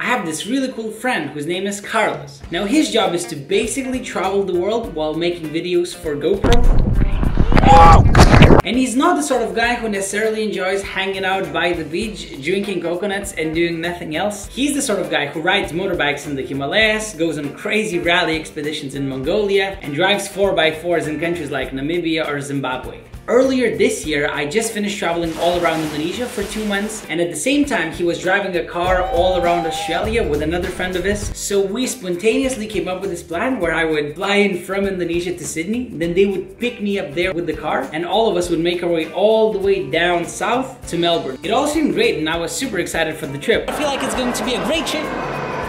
I have this really cool friend whose name is Carlos. Now his job is to basically travel the world while making videos for GoPro. And he's not the sort of guy who necessarily enjoys hanging out by the beach, drinking coconuts and doing nothing else. He's the sort of guy who rides motorbikes in the Himalayas, goes on crazy rally expeditions in Mongolia, and drives 4x4s in countries like Namibia or Zimbabwe. Earlier this year, I just finished traveling all around Indonesia for two months, and at the same time, he was driving a car all around Australia with another friend of his. So we spontaneously came up with this plan where I would fly in from Indonesia to Sydney, then they would pick me up there with the car, and all of us would make our way all the way down south to Melbourne. It all seemed great, and I was super excited for the trip. I feel like it's going to be a great trip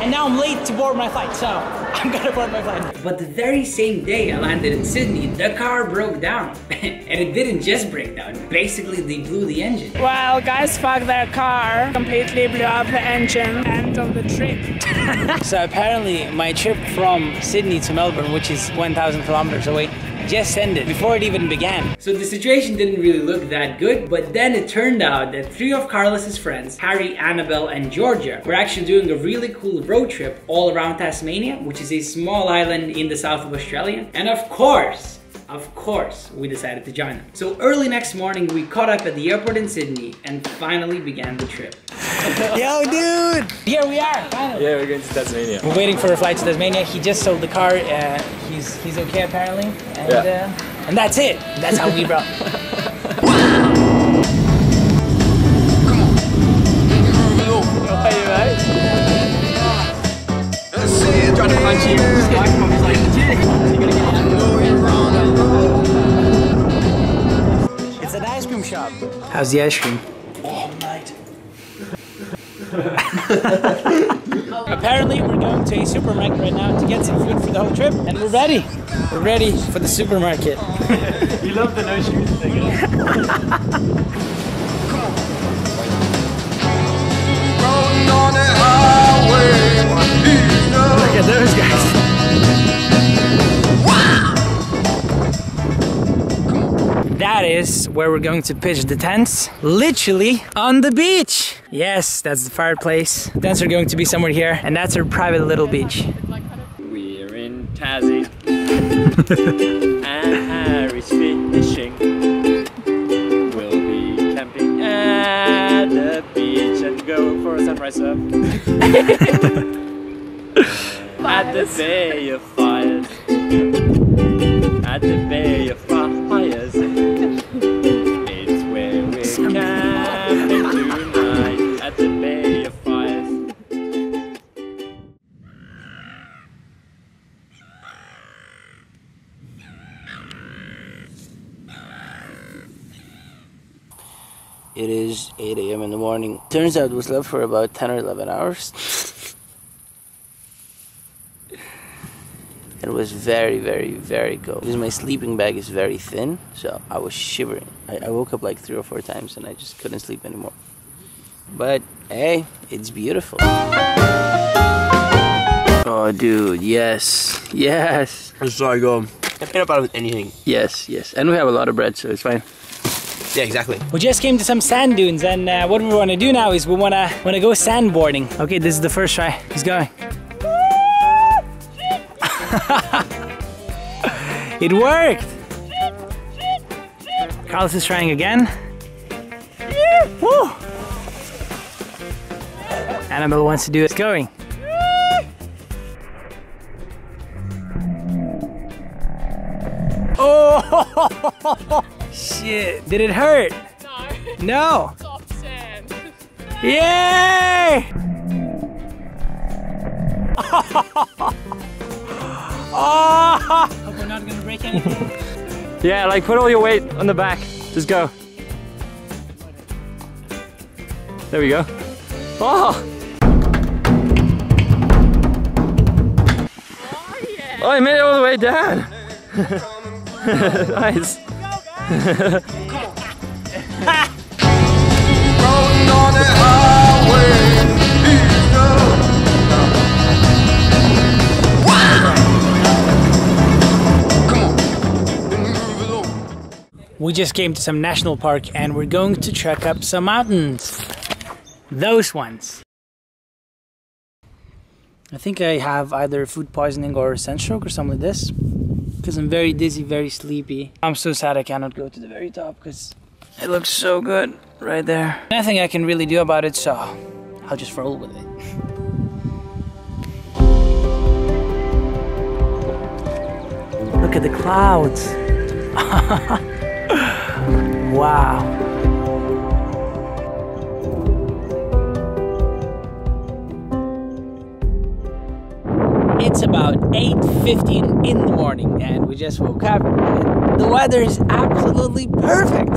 and now I'm late to board my flight, so I'm gonna board my flight. But the very same day I landed in Sydney, the car broke down. and it didn't just break down, basically they blew the engine. Well, guys fucked their car, completely blew up the engine, end of the trip. so apparently my trip from Sydney to Melbourne, which is 1,000 kilometers away, just ended before it even began. So the situation didn't really look that good, but then it turned out that three of Carlos's friends, Harry, Annabelle, and Georgia, were actually doing a really cool road trip all around Tasmania, which is a small island in the south of Australia. And of course, of course, we decided to join them. So early next morning, we caught up at the airport in Sydney and finally began the trip. Yo, dude! Here we are, finally. Yeah, we're going to Tasmania. We're waiting for a flight to Tasmania. He just sold the car. Uh, he's he's okay apparently, and Yeah. uh, and that's it. That's how we brought. It's an ice cream shop. How's the ice cream? Apparently, we're going to a supermarket right now to get some food for the whole trip, and we're ready. We're ready for the supermarket. You love the no shoes thing. Look at those guys. That is where we're going to pitch the tents. Literally on the beach. Yes, that's the fireplace. Tents are going to be somewhere here, and that's our private little beach. We're in Tassie. and Harry's fishing. We'll be camping at the beach and go for a sunrise surf. at the Bay of Fires. At the Bay It is 8 a.m. in the morning. Turns out we slept for about 10 or 11 hours. It was very, very, very cold. Because my sleeping bag is very thin, so I was shivering. I, I woke up like three or four times and I just couldn't sleep anymore. But hey, it's beautiful. Oh, dude, yes, yes, It's so good. I peanut butter with anything. yes, yes. And we have a lot of bread, so it's fine. Yeah, exactly. We just came to some sand dunes, and uh, what we want to do now is we want to want to go sandboarding. Okay, this is the first try. He's going. it worked. Carlos is trying again. Woo! Annabelle wants to do it. It's going. Oh shit! Did it hurt? No, No. soft sand. Yay! oh! Hope we're not gonna break anything. Yeah, like put all your weight on the back. Just go. There we go. Oh! Oh, I oh, made it all the way down. nice. We just came to some national park and we're going to trek up some mountains. Those ones. I think I have either food poisoning or sunstroke or something like this. Because I'm very dizzy, very sleepy. I'm so sad I cannot go to the very top because it looks so good right there. Nothing I can really do about it, so I'll just roll with it. Look at the clouds. wow. It's about 8.15 in the morning and we just woke up. The weather is absolutely perfect.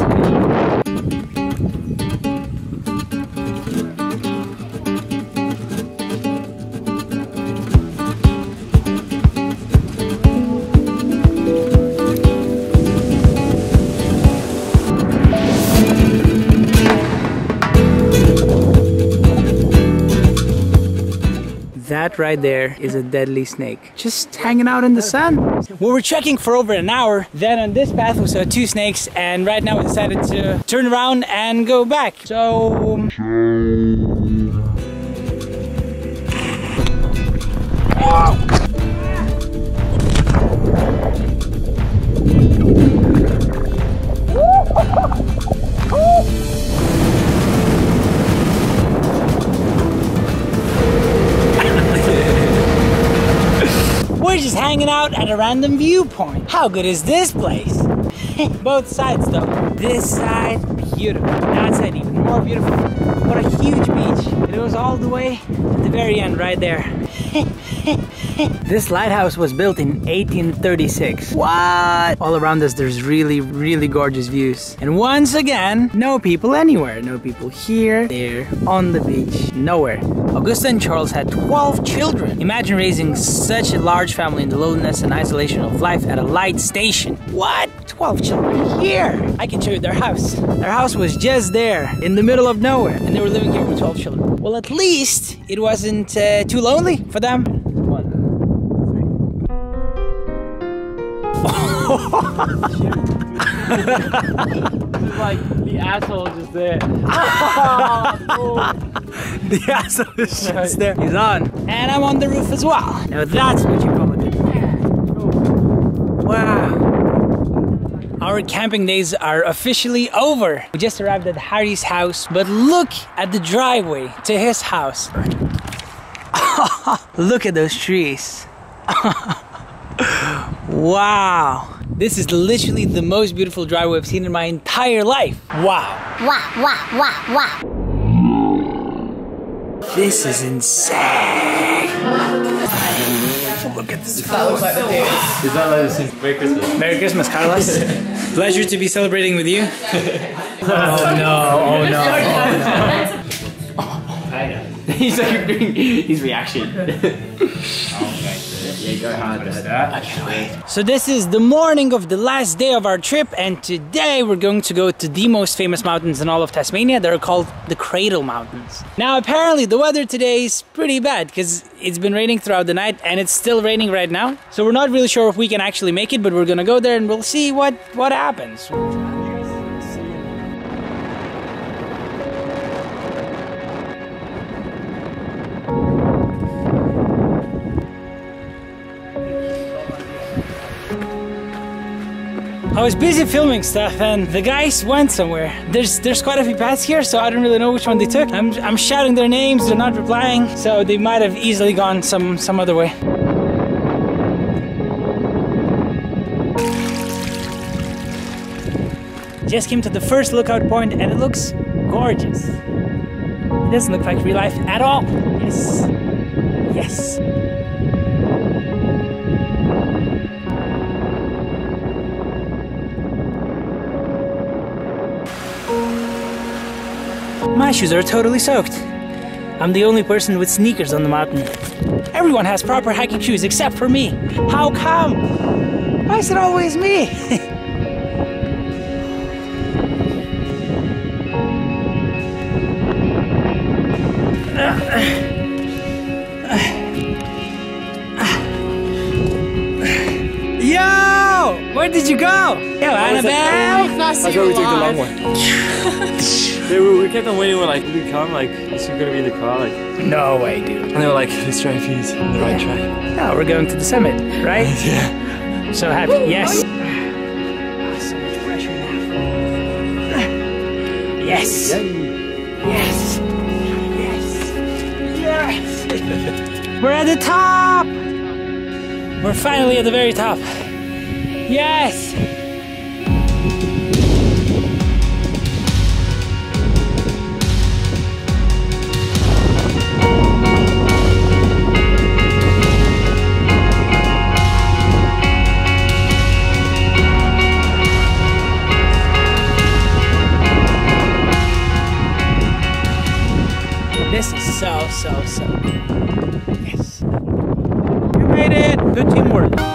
That right there is a deadly snake. Just hanging out in the sun. We were trekking for over an hour. Then on this path we saw two snakes and right now we decided to turn around and go back. So... Um, random viewpoint. How good is this place? Both sides though. This side, beautiful. That side, even more beautiful. What a huge beach. It goes all the way to the very end right there. this lighthouse was built in 1836. What? All around us there's really, really gorgeous views. And once again, no people anywhere. No people here, there, on the beach, nowhere. Augusta and Charles had 12 children. Imagine raising such a large family in the loneliness and isolation of life at a light station. What? 12 children here! I can show you their house. Their house was just there, in the middle of nowhere, and they were living here with 12 children. Well, at least it wasn't uh, too lonely for them. like the asshole just there. The asshole is just there. He's on. And I'm on the roof as well. Now that's what you call a good Wow. Our camping days are officially over. We just arrived at Harry's house, but look at the driveway to his house. look at those trees. wow. This is literally the most beautiful driveway I've seen in my entire life. Wow. Wow, wow, wow, wah. This is insane. Look at this. Is that like the same? Merry Christmas. Merry Christmas, Carlos. Pleasure to be celebrating with you. oh no, oh no, oh he's like doing his reaction. yeah, go hard, Dad. So this is the morning of the last day of our trip and today we're going to go to the most famous mountains in all of Tasmania. They're called the Cradle Mountains. Now apparently the weather today is pretty bad because it's been raining throughout the night and it's still raining right now. So we're not really sure if we can actually make it but we're gonna go there and we'll see what, what happens. Was busy filming stuff and the guys went somewhere. There's there's quite a few paths here, so I don't really know which one they took. I'm I'm shouting their names, they're not replying, so they might have easily gone some some other way. Just came to the first lookout point and it looks gorgeous. It doesn't look like real life at all. Yes. Yes. My shoes are totally soaked. I'm the only person with sneakers on the mountain. Everyone has proper hiking shoes except for me. How come? Why is it always me? Yo! Where did you go? Oh, Yo, Annabelle! That's where we took the long one. They were, we kept on waiting. We're like, will he come? Like, is he gonna be in the car? Like, No way, dude. and they were like, let's try if he's on the right track. Now we're going to the summit, right? Yeah. So happy. Yes. So much pressure now. Yes. Yes. Yes. Yes. We're at the top. We're finally at the very top. Yes. Good teamwork.